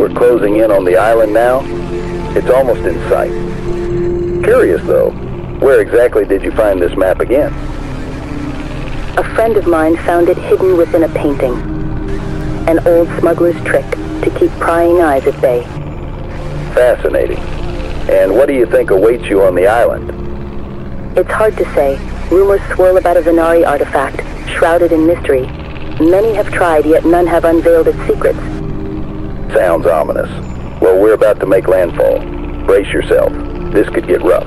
We're closing in on the island now. It's almost in sight. Curious, though, where exactly did you find this map again? A friend of mine found it hidden within a painting. An old smuggler's trick to keep prying eyes at bay. Fascinating. And what do you think awaits you on the island? It's hard to say. Rumors swirl about a Venari artifact, shrouded in mystery. Many have tried, yet none have unveiled its secrets. Sounds ominous. Well, we're about to make landfall. Brace yourself. This could get rough.